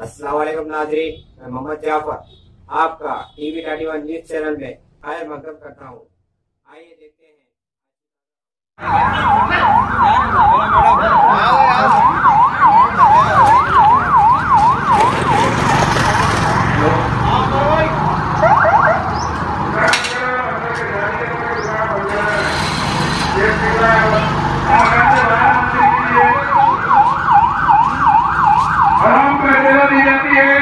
अस्सलाम वालेकुम नाजरीन मैं मोहम्मद जाफ़र, आपका TV thirty one news channel में खैर मकदम करता हूँ। आइए देखते हैं आराम को सेवा दी जाती है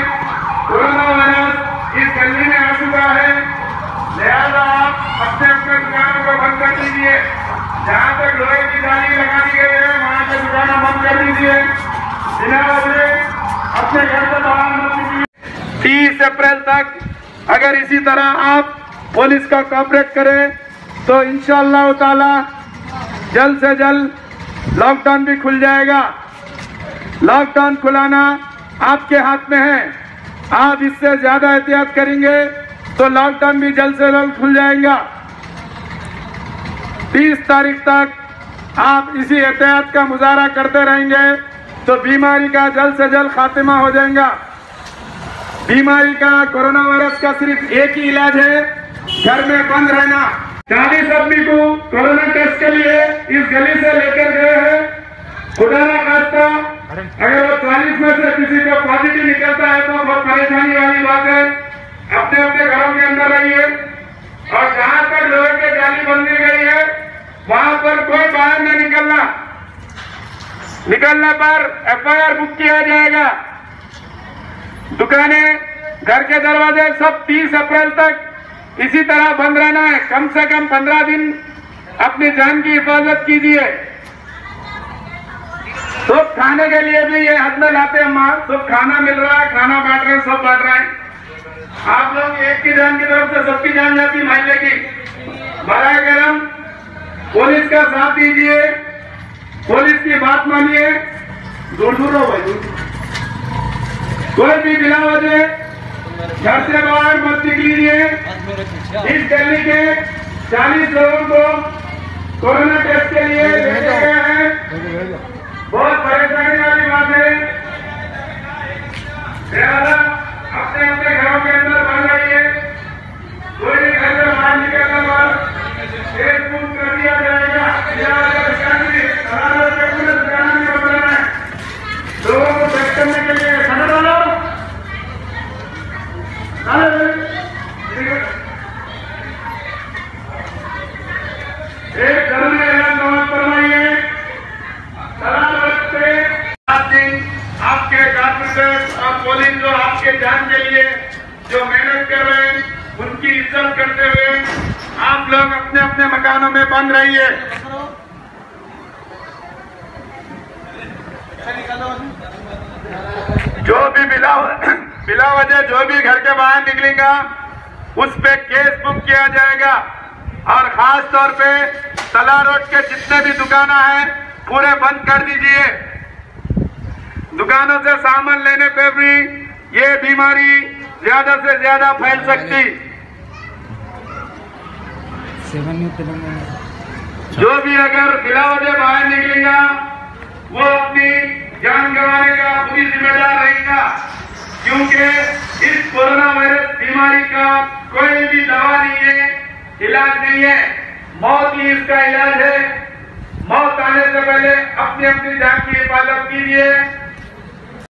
कोरोना वायरस इस गली में आ चुका है लिहाजा आप अपने अपने दुकानों को बंद कर दीजिए जहाँ तक लोहे की जाली लगा दी गई है वहाँ से दुकानें बंद कर दीजिए बिना तीस अप्रैल तक अगर इसी तरह आप पुलिस का कॉपरेट करें तो इंशाअल्लाह ताला जल्द से जल्द लॉकडाउन भी खुल जाएगा। लॉकडाउन खुलाना आपके हाथ में है। आप इससे ज़्यादा एहतियात करेंगे तो लॉकडाउन भी जल्द से जल्द खुल जाएगा। 30 तारीख तक आप इसी एहतियात का मुजाहरा करते रहेंगे। तो बीमारी का जल्द से जल्द खात्मा हो जाएगा। बीमारी का कोरोना वायरस का सिर्फ़ एक ही इलाज है, घर में बंद रहना। चालीस आदमी को कोरोना टेस्ट के लिए इस गली से लेकर गए हैं। खुदा ना खास्ता, अगर वो चालीस में से किसी को पॉजिटिव निकलता है तो बहुत परेशानी वाली बात है। अपने अपने घरों के अंदर रहिए। और जहाँ तक लोहे की जाली बंदी गई है, वहाँ पर कोई बाहर नहीं निकलना। निकलने पर एफआईआर बुक किया जाएगा। दुकानें, घर के दरवाजे सब 30 अप्रैल तक। इसी तरह बंद रहना है। कम से कम 15 दिन अपनी जान की हिफाजत कीजिए। सब खाने के लिए भी ये हद में लाते हैं माल। सब खाना मिल रहा है, खाना बांट रहे हैं, सब बांट रहे हैं। आप लोग एक की जान की तरफ़ से सबकी जान जाती महल्ले की। बड़ा गरम पुलिस का साथ दीजिए। पुलिस की बात मानिए दूर दूर रहो भाई दूर कोई भी बिना वजह घर से बाहर मत निकलिए इस दिल्ली के 40 लोगों को कोरोना टेस्ट के लिए भेजा गया है बहुत परेशानी वाली बात है आपके जो आपके जान के लिए, जो मेहनत कर रहे हैं, उनकी इज़्ज़त करते हुए आप लोग अपने अपने मकानों में बंद जो भी बिला बिला जो भी घर के बाहर निकलेगा, उस पे केस बुक किया जाएगा। और खास तौर पे तला रोड के जितने भी दुकाना है पूरे बंद कर दीजिए। दुकानों से सामान लेने पे भी ये बीमारी ज़्यादा से ज़्यादा फैल सकती। तेलंगाना जो भी अगर बिला बाहर निकलेगा वो अपनी जान गंवाने का पूरी जिम्मेदार रहेगा। क्योंकि इस कोरोना वायरस बीमारी का कोई भी दवा नहीं है। इलाज नहीं है। मौत ही इसका इलाज है। मौत आने से पहले अपनी अपनी जान की हिफाजत कीजिए।